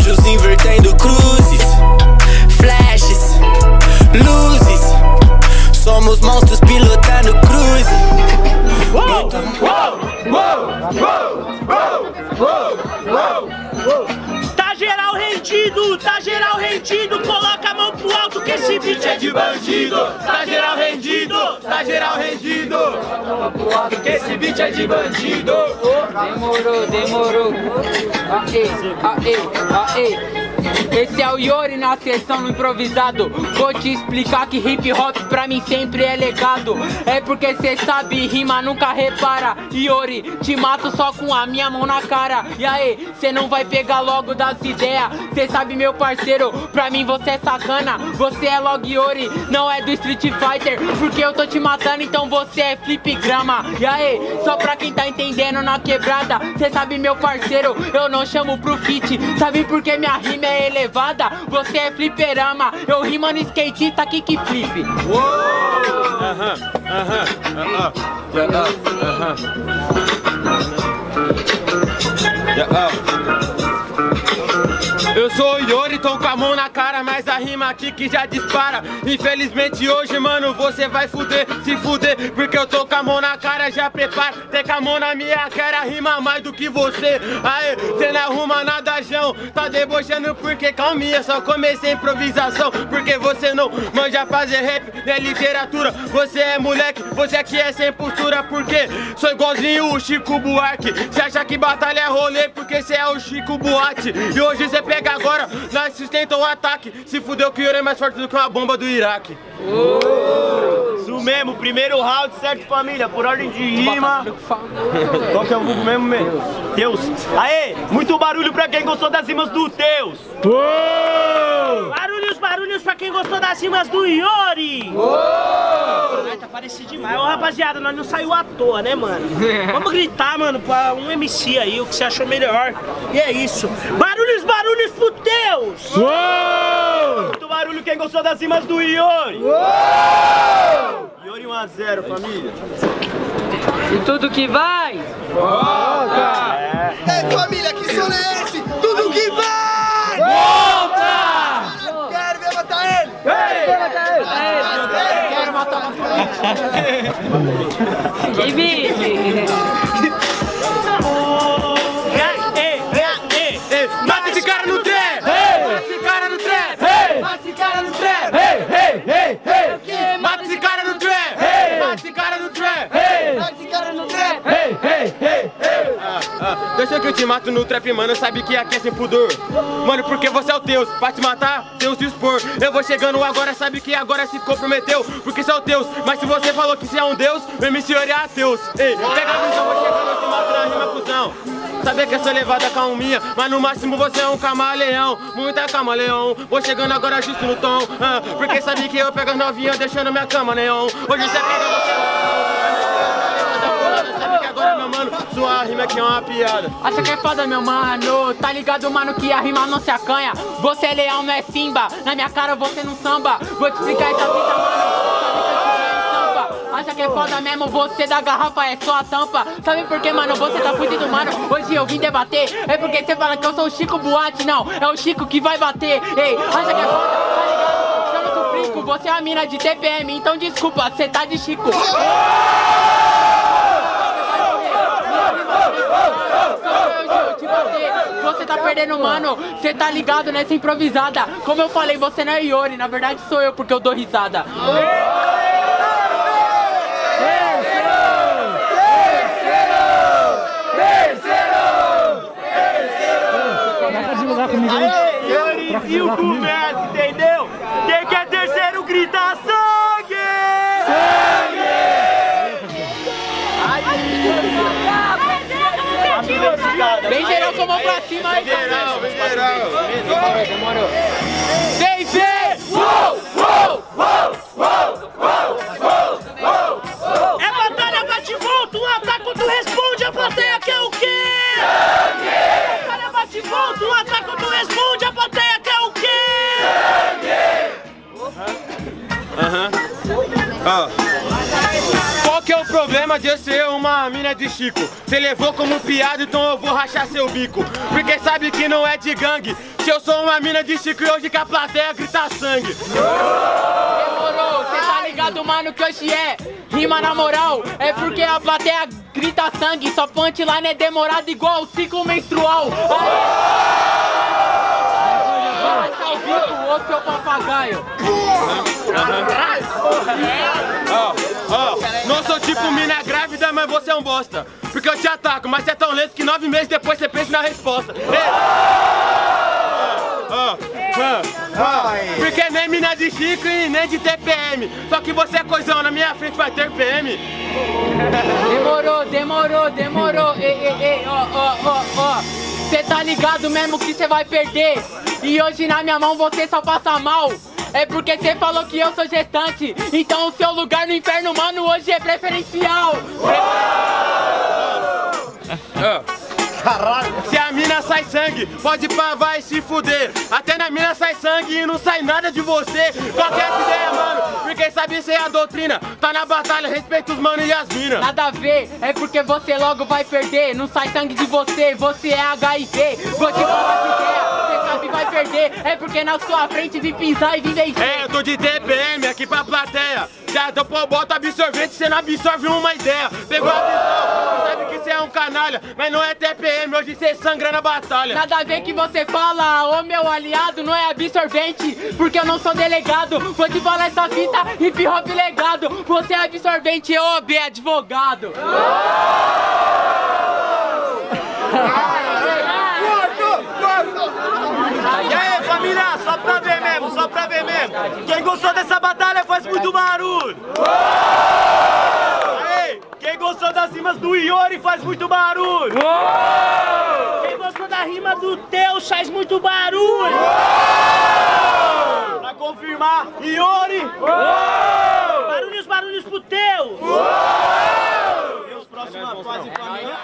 anjos invertendo cruzes, flashes, luzes. Somos monstros pilotando cruze. Tá geral rendido, tá geral rendido, coloca a mão pro alto que esse beat é de bandido. Tá geral rendido, tá geral rendido. Que esse beat é de bandido. Demorou, demorou. Aê, aê, aê. Esse é o Yori na sessão no improvisado. Vou te explicar que hip hop pra mim sempre é legado. É porque cê sabe, rima nunca repara. Yori, te mato só com a minha mão na cara. E aí, cê não vai pegar logo das ideias. Cê sabe, meu parceiro, pra mim você é sacana. Você é log Yori, não é do Street Fighter. Porque eu tô te matando, então você é flip grama. E aí, só pra quem tá entendendo na quebrada. Cê sabe, meu parceiro, eu não chamo pro fit. Sabe por que minha rima é elevada? Você é fliperama. Eu rimo no skatista, kick flip. Aham, aham, aham. Yeah, uh, aham. Eu sou o Yori, tô com a mão na cara, mas a rima aqui que já dispara. Infelizmente hoje, mano, você vai fuder, se fuder, porque eu tô com a mão na cara, já prepara. Tem com a mão na minha cara, rima mais do que você. Aê, cê não arruma nada, Jão. Tá debochando porque calminha, só comecei improvisação. Porque você não manja fazer rap, é literatura. Você é moleque, você aqui é sem postura, porque sou igualzinho o Chico Buarque. Cê acha que batalha é rolê porque cê é o Chico Buate. E hoje cê pega agora, nós sustenta o ataque. Se fudeu que o Yuri é mais forte do que uma bomba do Iraque. Isso mesmo, primeiro round, certo família? Por ordem de rima. Qual que é o vulgo mesmo, mesmo? Deus. Aê, muito barulho pra quem gostou das rimas do Deus. Barulhos, barulhos pra quem gostou das rimas do Iori. Ai, tá parecido demais. Ô, rapaziada, nós não saiu à toa, né, mano? Vamos gritar, mano, pra um MC aí, o que você achou melhor. E é isso. Barulhos, barulhos pro Deus. Muito barulho quem gostou das rimas do Iori. Iori 1 a 0, família. E tudo que vai. Ei, Que bicho. Mata esse cara no trap! Mata esse cara no trap! Mata esse cara no trap! Mata esse cara no trap! Mata esse cara no trap! Esse cara no trap! Ah, ah, Deixa que eu te mato no trap, mano, sabe que aqui é sem pudor. Mano, porque você é o Deus, pra te matar, Deus te expor Eu vou chegando agora, sabe que agora se comprometeu Porque você é o Deus, mas se você falou que você é um Deus O MC é ateus Ei, pega a visão, vou chegando, eu te mato na rima, cuzão. Sabia que essa levada é calminha, mas no máximo você é um camaleão. Muita camaleão, vou chegando agora justo no tom ah, Porque sabe que eu pego as novinhas deixando minha cama, neon Hoje você pega você Sabe que agora, meu mano, sua rima aqui é uma piada Acha que é foda, meu mano? Tá ligado, mano, que a rima não se acanha. Você é leal, não é simba. Na minha cara você não samba. Vou te explicar essa fita, mano. Que. Acha que é foda mesmo? Você da garrafa é só a tampa. Sabe por que, mano? Você tá fudido, mano. Hoje eu vim debater. É porque você fala que eu sou o Chico Boate. Não, é o Chico que vai bater. Ei, acha que é foda? Tá ligado? Chama o brinco. Você é a mina de TPM. Então desculpa, você tá de Chico. Você tá perdendo, mano. Você tá ligado nessa improvisada. Como eu falei, você não é Iori. Na verdade, sou eu porque eu dou risada. Aê, Iorizinho começa, entendeu? Quem quer terceiro grita sangue! Bem geral com a mão pra cima aí, vem geral Demorou. Vem, vem! É problema? de eu ser uma mina de Chico. Você levou como piada, então eu vou rachar seu bico. Porque sabe que não é de gangue. Se eu sou uma mina de Chico e hoje que a plateia grita sangue. Demorou, cê tá ligado, mano, que hoje é rima na moral. É porque a plateia grita sangue, só punchline é demorado igual o ciclo menstrual. Vai rachar o bico, ô seu papagaio. Ó, ó, não sou tipo mina grávida, mas você é um bosta. Porque eu te ataco, mas você é tão lento que nove meses depois você pensa na resposta. Ó. Porque nem mina de Chico e nem de TPM. Só que você é coisão, na minha frente vai ter PM. Demorou, demorou, demorou. Ei, ei, ei, ó, ó, ó, ó. Cê tá ligado mesmo que cê vai perder. E hoje na minha mão você só passa mal. É porque cê falou que eu sou gestante. Então o seu lugar no inferno, mano, hoje é preferencial. Se a mina sai sangue, pode pá, vai se fuder. Até na mina sai sangue e não sai nada de você. Qual que é essa ideia, mano? Porque sabe isso é a doutrina. Tá na batalha, respeita os manos e as minas. Nada a ver, é porque você logo vai perder. Não sai sangue de você, você é HIV. Vou te falar essa ideia, você sabe vai perder. É porque na sua frente vim pisar e vim vencer. É, eu tô de TPM aqui pra plateia. Já então, pô, bota absorvente, você não absorve uma ideia. Pegou a visão, sabe que você é um canalha, mas não é TPM, hoje você sangra na batalha. Nada a ver que você fala, ô meu aliado, não é absorvente, porque eu não sou delegado. Vou te falar essa fita, hip hop legado. Você é absorvente, ô B advogado. Quem gostou dessa batalha faz muito barulho! Aê, quem gostou das rimas do Iori faz muito barulho! Quem gostou da rima do Teus faz muito barulho! Pra confirmar, Iori! Barulhos, barulhos pro Teu! E os próximos quase família...